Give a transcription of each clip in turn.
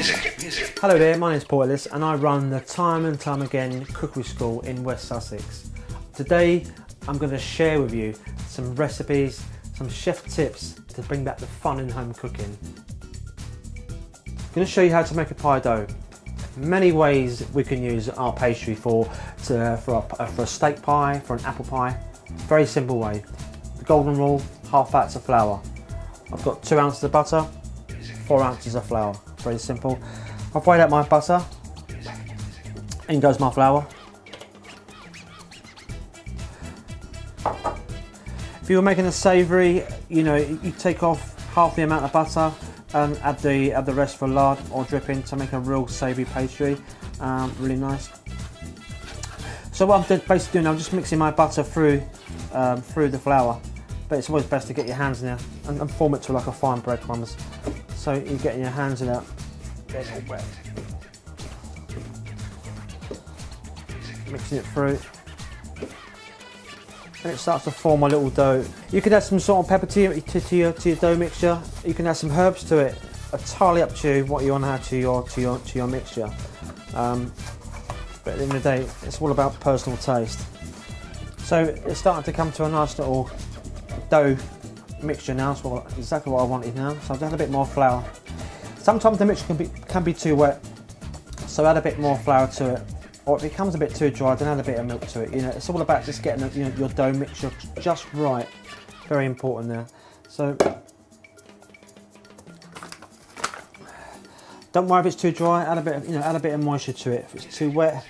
Hello there, my name is Paul Ellis and I run the Time and Time Again Cookery School in West Sussex. Today I'm going to share with you some recipes, some chef tips to bring back the fun in home cooking. I'm going to show you how to make a pie dough. Many ways we can use our pastry for, to, for, a, uh, for a steak pie, for an apple pie. Very simple way. The golden rule, half ounce of flour. I've got two ounces of butter, four ounces of flour. Very simple. I've weighed out my butter. In goes my flour. If you were making a savoury, you know, you take off half the amount of butter and add the add the rest for lard or dripping to make a real savoury pastry. Um, really nice. So what I'm basically doing, I'm just mixing my butter through um, through the flour, but it's always best to get your hands in there and, and form it to like a fine breadcrumbs. So you're getting your hands in there, getting wet. Mixing it through. And it starts to form a little dough. You can add some salt and pepper to your, to, your, to your dough mixture. You can add some herbs to it. Entirely up to you what you want to add to your, to your, to your mixture. Um, but at the end of the day, it's all about personal taste. So it's starting to come to a nice little dough mixture now. What, exactly what I wanted now. So I've add a bit more flour. Sometimes the mixture can be, can be too wet, so add a bit more flour to it. Or if it becomes a bit too dry, then add a bit of milk to it. You know, it's all about just getting you know, your dough mixture just right. Very important there. So don't worry if it's too dry. Add a bit of you know add a bit of moisture to it. If it's too wet,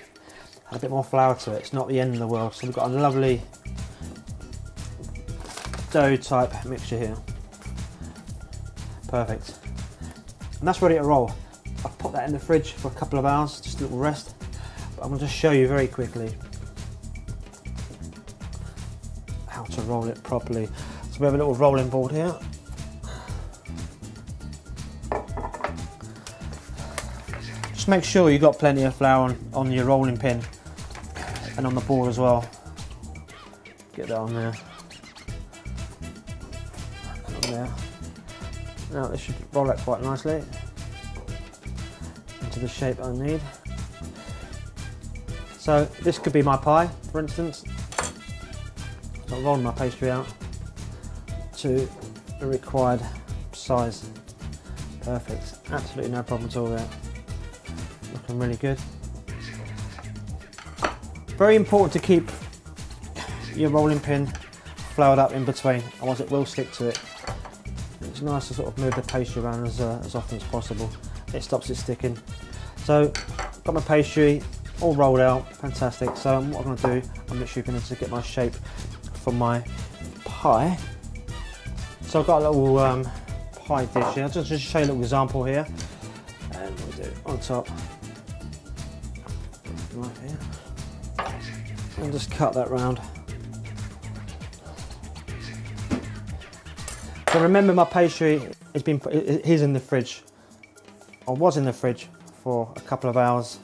add a bit more flour to it. It's not the end of the world. So we've got a lovely dough type mixture here. Perfect. And that's ready to roll. I've put that in the fridge for a couple of hours, just a little rest. But I'm going to show you very quickly how to roll it properly. So we have a little rolling board here. Just make sure you've got plenty of flour on, on your rolling pin and on the board as well. Get that on there. On there. Now this should roll out quite nicely into the shape I need. So this could be my pie, for instance. So I'm rolling my pastry out to the required size. Perfect, absolutely no problem at all there. Looking really good. Very important to keep your rolling pin floured up in between, otherwise it will stick to it. It's nice to sort of move the pastry around as, uh, as often as possible. It stops it sticking. So, got my pastry all rolled out, fantastic. So what I'm going to do, I'm literally going to get my shape for my pie. So I've got a little um, pie dish here. I'll just, just show you a little example here. And we'll do on top, right here. And just cut that round. So remember my pastry has been is in the fridge. I was in the fridge for a couple of hours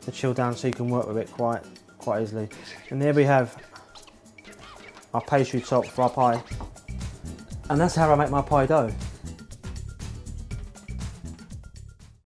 to chill down so you can work with it quite quite easily. And there we have our pastry top for our pie. And that's how I make my pie dough.